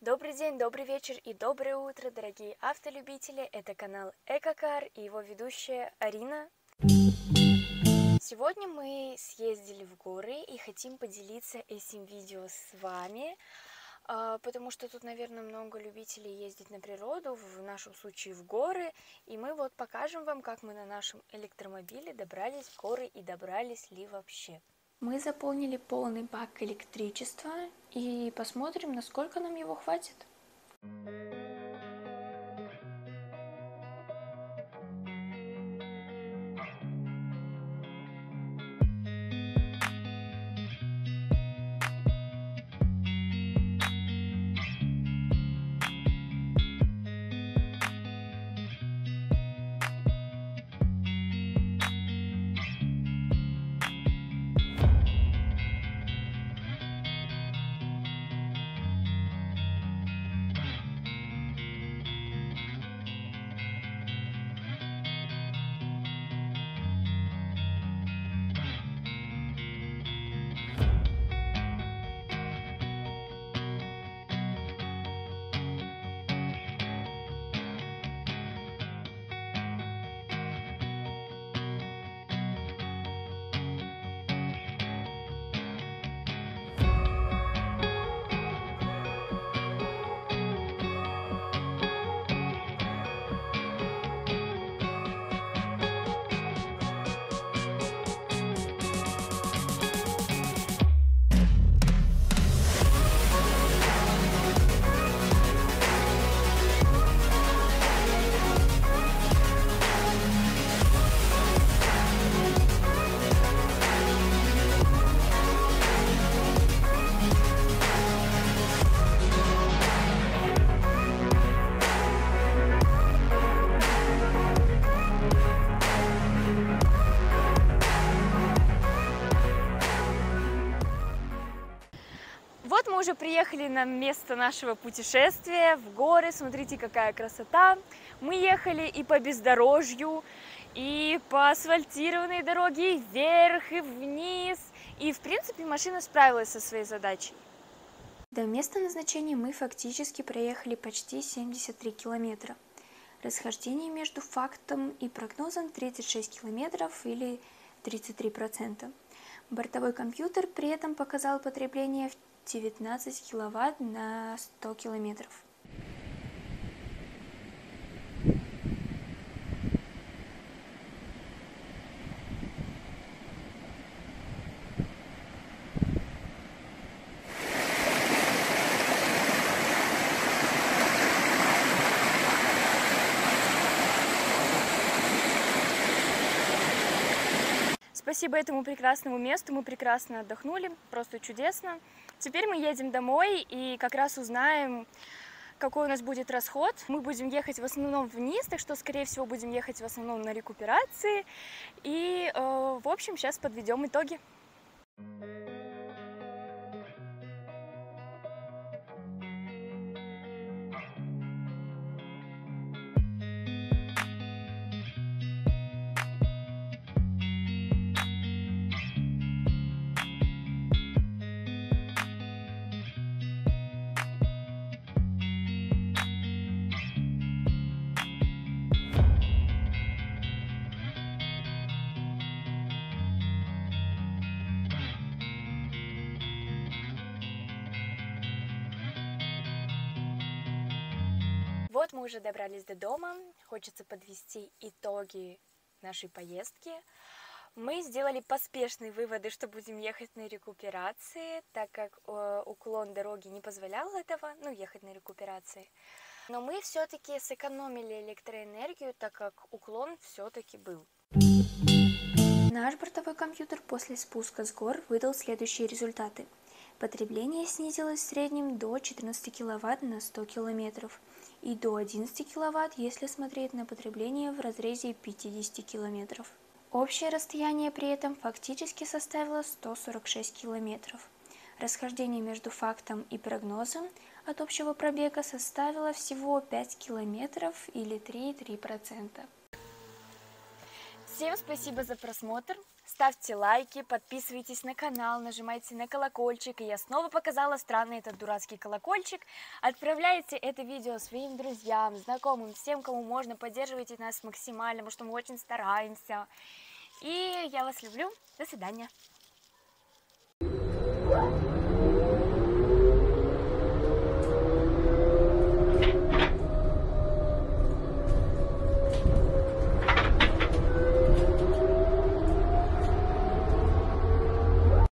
Добрый день, добрый вечер и доброе утро, дорогие автолюбители. Это канал Экокар и его ведущая Арина. Сегодня мы съездили в горы и хотим поделиться этим видео с вами, а, потому что тут, наверное, много любителей ездить на природу, в нашем случае в горы, и мы вот покажем вам, как мы на нашем электромобиле добрались в горы и добрались ли вообще. Мы заполнили полный бак электричества и посмотрим, насколько нам его хватит. Вот мы уже приехали на место нашего путешествия, в горы. Смотрите, какая красота. Мы ехали и по бездорожью, и по асфальтированной дороге, и вверх, и вниз. И, в принципе, машина справилась со своей задачей. До места назначения мы фактически проехали почти 73 километра. Расхождение между фактом и прогнозом 36 километров или 33%. Бортовой компьютер при этом показал потребление в 19 киловатт на 100 километров. Спасибо этому прекрасному месту, мы прекрасно отдохнули, просто чудесно. Теперь мы едем домой и как раз узнаем, какой у нас будет расход. Мы будем ехать в основном вниз, так что, скорее всего, будем ехать в основном на рекуперации. И, э, в общем, сейчас подведем итоги. Вот мы уже добрались до дома. Хочется подвести итоги нашей поездки. Мы сделали поспешные выводы, что будем ехать на рекуперации, так как э, уклон дороги не позволял этого, ну, ехать на рекуперации. Но мы все-таки сэкономили электроэнергию, так как уклон все-таки был. Наш бортовой компьютер после спуска с гор выдал следующие результаты. Потребление снизилось в среднем до 14 киловатт на 100 километров и до 11 киловатт, если смотреть на потребление в разрезе 50 километров. Общее расстояние при этом фактически составило 146 километров. Расхождение между фактом и прогнозом от общего пробега составило всего 5 километров или 3,3%. Всем спасибо за просмотр. Ставьте лайки, подписывайтесь на канал, нажимайте на колокольчик. И я снова показала странный этот дурацкий колокольчик. Отправляйте это видео своим друзьям, знакомым, всем, кому можно. Поддерживайте нас максимально, потому что мы очень стараемся. И я вас люблю. До свидания.